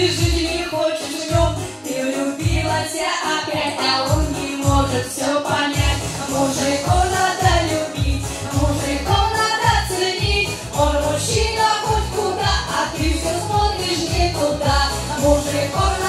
ты жить не хочешь в нем, ты влюбилась опять, а он не может все понять. Мужиков надо любить, мужиков надо ценить, он мужчина хоть куда, а ты все смотришь не туда. Мужиков